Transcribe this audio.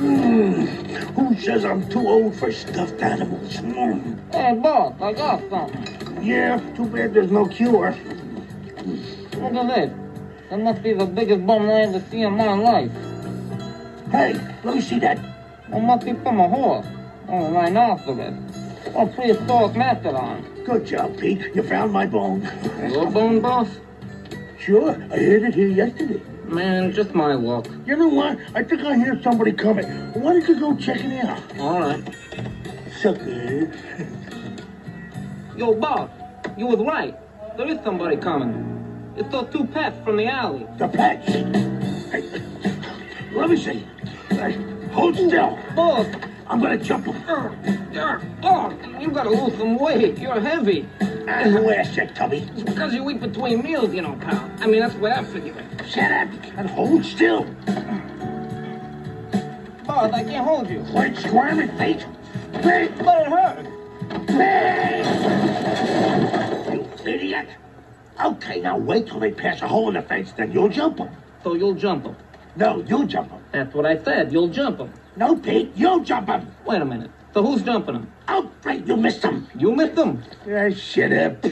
Mm. Who says I'm too old for stuffed animals? Mm. Hey, boss, I got something. Yeah, too bad there's no cure. Look at this. That must be the biggest bum I ever see in my life. Hey, let me see that. It must be from a horse. Or a rhinoceros. Or prehistoric mastodon. Good job, Pete. You found my bone. Your bone, boss? Sure, I heard it here yesterday. Man, just my luck. You know what? I think I hear somebody coming. Why don't you go check it out? All right. Sucker. Yo, boss, you was right. There is somebody coming. It's those two pets from the alley. The pets. Hey, let me see. Hey, hold still. Boss, I'm gonna jump them. uh, uh, oh, you gotta lose some weight. You're heavy. Asked you, Tubby? It's because you eat between meals, you know, pal. I mean, that's what I'm figuring. Shut up and hold still. Oh, Boss, I can't hold you. Quit squirming, Pete. Pete! But it hurts. Pete! You idiot! Okay, now wait till they pass a hole in the fence, then you'll jump them. So you'll jump him. No, you'll jump them. That's what I said. You'll jump him. No, Pete, you'll jump them. Wait a minute. So who's jumping them? Oh, great, you missed them. You missed them? Yeah, shut up.